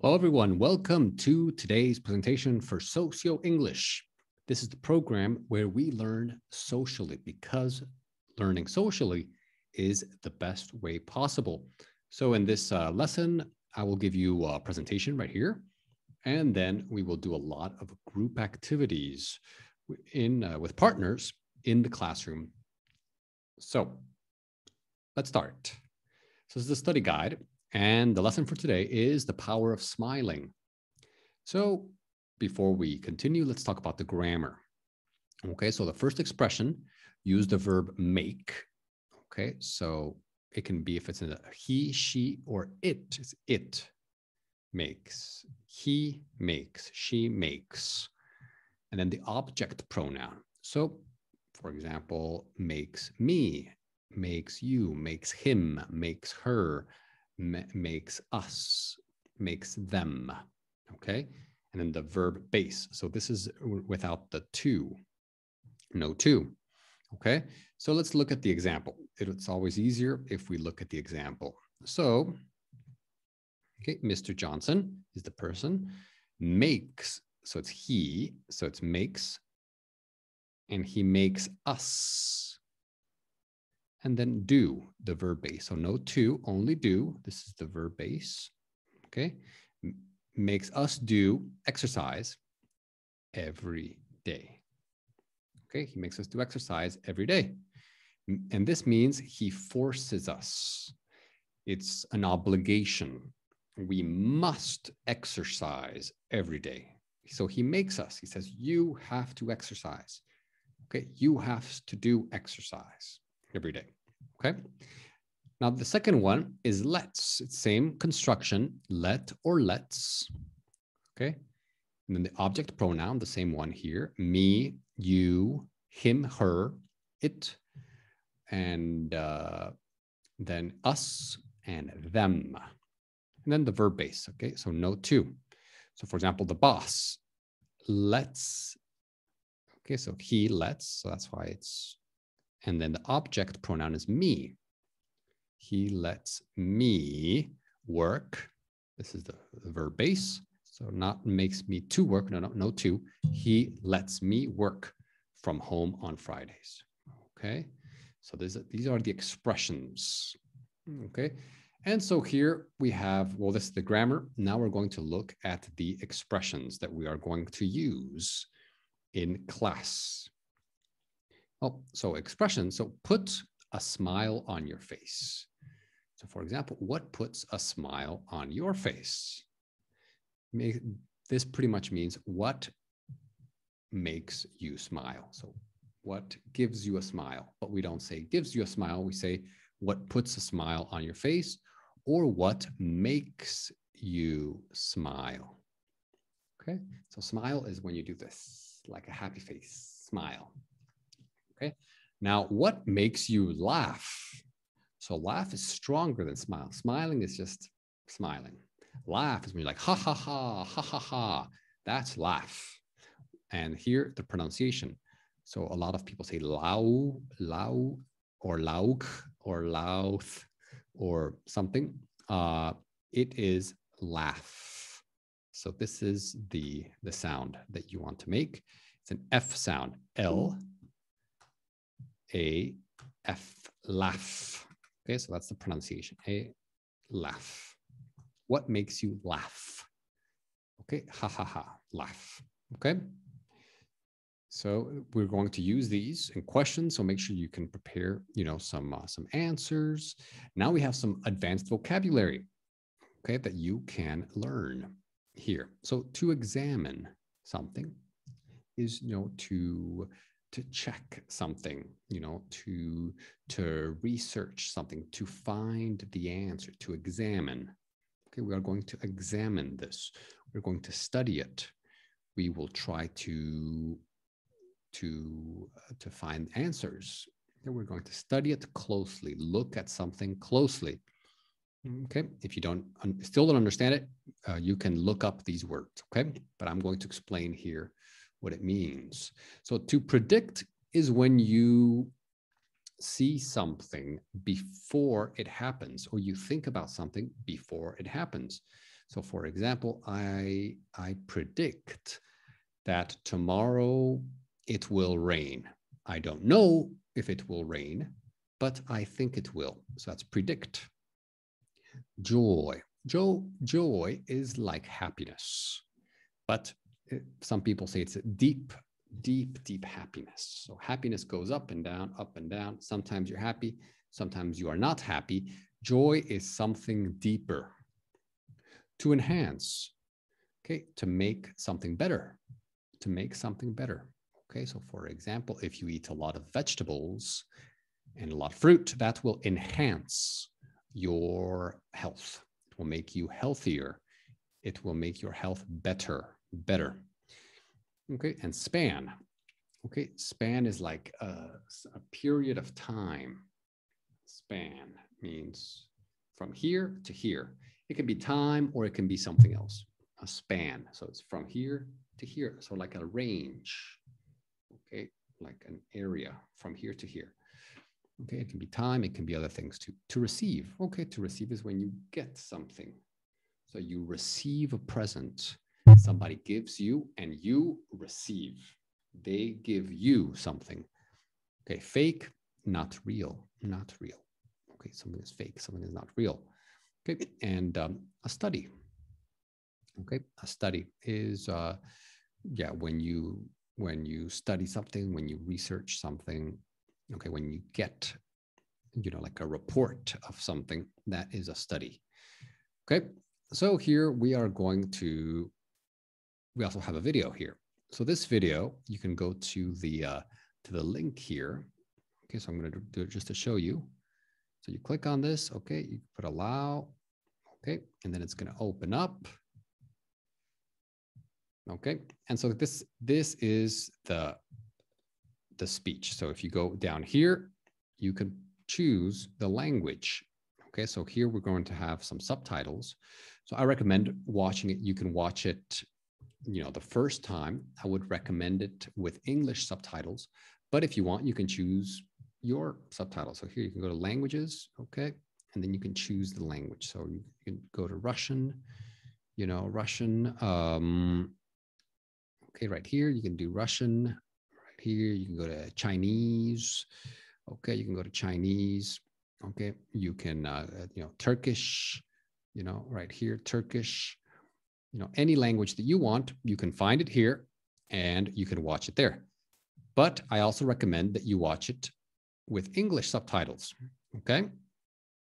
Hello, everyone. Welcome to today's presentation for Socio English. This is the program where we learn socially because learning socially is the best way possible. So, in this uh, lesson, I will give you a presentation right here, and then we will do a lot of group activities in uh, with partners in the classroom. So, let's start. So, this is the study guide. And the lesson for today is the power of smiling. So before we continue, let's talk about the grammar. Okay, so the first expression, use the verb make. Okay, so it can be if it's in a he, she, or it. It's it makes. He makes. She makes. And then the object pronoun. So, for example, makes me, makes you, makes him, makes her, makes us, makes them. Okay. And then the verb base. So this is without the to, no to. Okay. So let's look at the example. It's always easier if we look at the example. So, okay, Mr. Johnson is the person, makes, so it's he, so it's makes, and he makes us and then do the verb base. So no to, only do. This is the verb base. Okay. M makes us do exercise every day. Okay. He makes us do exercise every day. And this means he forces us. It's an obligation. We must exercise every day. So he makes us, he says, you have to exercise. Okay. You have to do exercise every day. Okay. Now the second one is let's. It's same construction, let or let's. Okay. And then the object pronoun, the same one here, me, you, him, her, it, and uh, then us and them. And then the verb base. Okay. So no two. So for example, the boss, let's. Okay. So he lets. So that's why it's and then the object pronoun is me. He lets me work. This is the, the verb base. So not makes me to work. No, no, no to. He lets me work from home on Fridays. Okay. So these, these are the expressions. Okay. And so here we have, well, this is the grammar. Now we're going to look at the expressions that we are going to use in class. Oh, so expression. So put a smile on your face. So for example, what puts a smile on your face? This pretty much means what makes you smile. So what gives you a smile? But we don't say gives you a smile. We say what puts a smile on your face or what makes you smile. Okay. So smile is when you do this, like a happy face, smile. Now, what makes you laugh? So laugh is stronger than smile. Smiling is just smiling. Laugh is when you're like, ha, ha, ha, ha, ha, ha. That's laugh. And here, the pronunciation. So a lot of people say lau, lau, or lauk, or lauth, or something. Uh, it is laugh. So this is the, the sound that you want to make. It's an F sound, L a F, laugh. Okay, so that's the pronunciation. A laugh. What makes you laugh? Okay, ha ha ha, laugh. Okay. So we're going to use these in questions. So make sure you can prepare, you know, some uh, some answers. Now we have some advanced vocabulary, okay, that you can learn here. So to examine something is, you know, to to check something you know to to research something to find the answer to examine. Okay we are going to examine this. We're going to study it. We will try to to uh, to find answers. And we're going to study it closely look at something closely. Okay if you don't still don't understand it uh, you can look up these words. Okay but i'm going to explain here what it means. So to predict is when you see something before it happens, or you think about something before it happens. So for example, I, I predict that tomorrow it will rain. I don't know if it will rain, but I think it will. So that's predict. Joy. Joy, joy is like happiness, but some people say it's a deep, deep, deep happiness. So happiness goes up and down, up and down. Sometimes you're happy, sometimes you are not happy. Joy is something deeper. To enhance, okay, to make something better, to make something better. Okay, so for example, if you eat a lot of vegetables and a lot of fruit, that will enhance your health. It will make you healthier. It will make your health better, better. Okay, and span. Okay, span is like a, a period of time. Span means from here to here. It can be time or it can be something else, a span. So it's from here to here. So like a range, okay, like an area from here to here. Okay, it can be time, it can be other things too. To receive, okay, to receive is when you get something. So you receive a present, somebody gives you and you receive. They give you something. Okay, fake, not real, not real. Okay, something is fake, something is not real. Okay, and um, a study. Okay, a study is, uh, yeah, when you when you study something, when you research something, okay, when you get, you know, like a report of something, that is a study. Okay, so here we are going to, we also have a video here. So this video, you can go to the uh, to the link here. Okay, so I'm going to do it just to show you. So you click on this, okay, you put allow, okay, and then it's going to open up. Okay, and so this this is the the speech. So if you go down here, you can choose the language. Okay, so here we're going to have some subtitles. So I recommend watching it. You can watch it, you know, the first time. I would recommend it with English subtitles. But if you want, you can choose your subtitles. So here you can go to languages, okay, and then you can choose the language. So you can go to Russian, you know, Russian. Um, okay, right here you can do Russian. Right here you can go to Chinese. Okay, you can go to Chinese. Okay, you can, uh, you know, Turkish. You know, right here, Turkish. You know, any language that you want, you can find it here, and you can watch it there. But I also recommend that you watch it with English subtitles. Okay.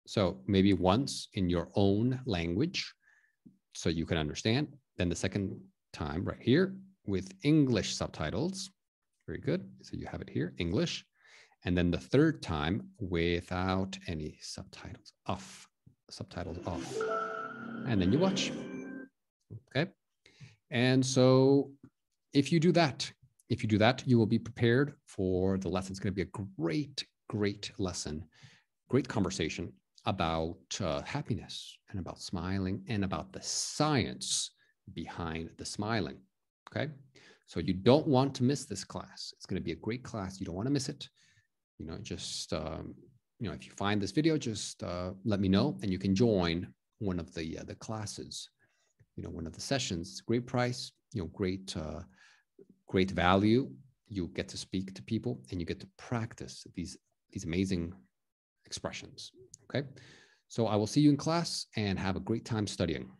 So maybe once in your own language so you can understand. Then the second time right here with English subtitles. Very good. So you have it here, English. And then the third time without any subtitles, off, subtitles off. And then you watch. Okay. And so if you do that, if you do that, you will be prepared for the lesson. It's going to be a great, great lesson, great conversation about uh, happiness and about smiling and about the science behind the smiling. Okay. So you don't want to miss this class. It's going to be a great class. You don't want to miss it. You know, just, um, you know, if you find this video, just uh, let me know and you can join one of the, uh, the classes, you know, one of the sessions. It's a Great price, you know, great, uh, great value. You get to speak to people and you get to practice these, these amazing expressions. Okay. So I will see you in class and have a great time studying.